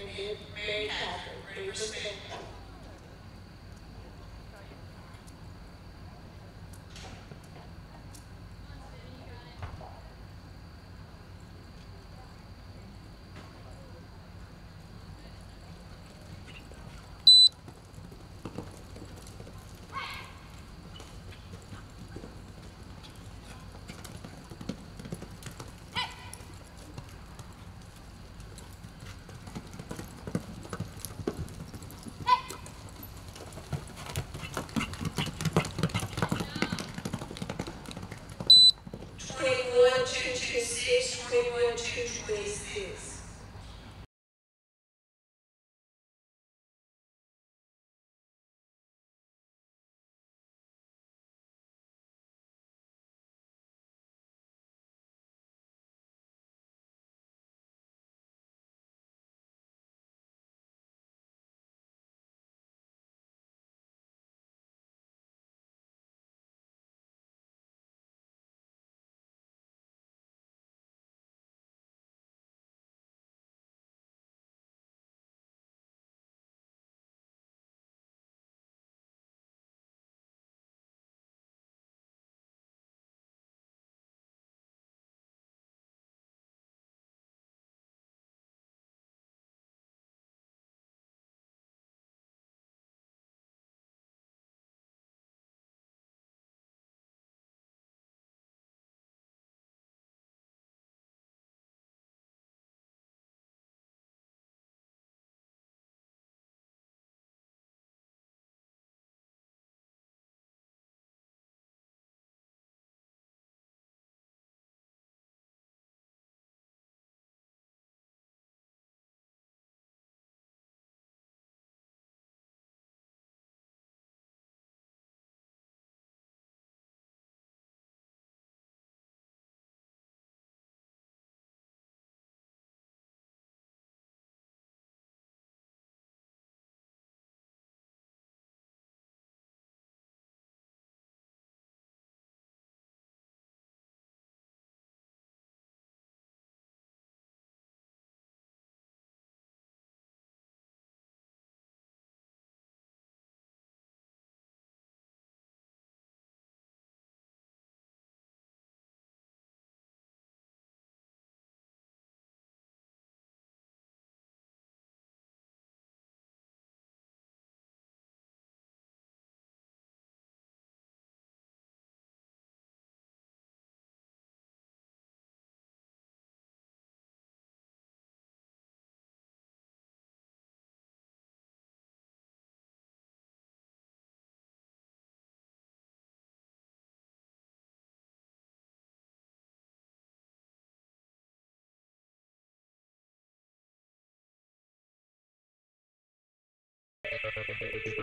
and did Mary Catherine bring Thank you.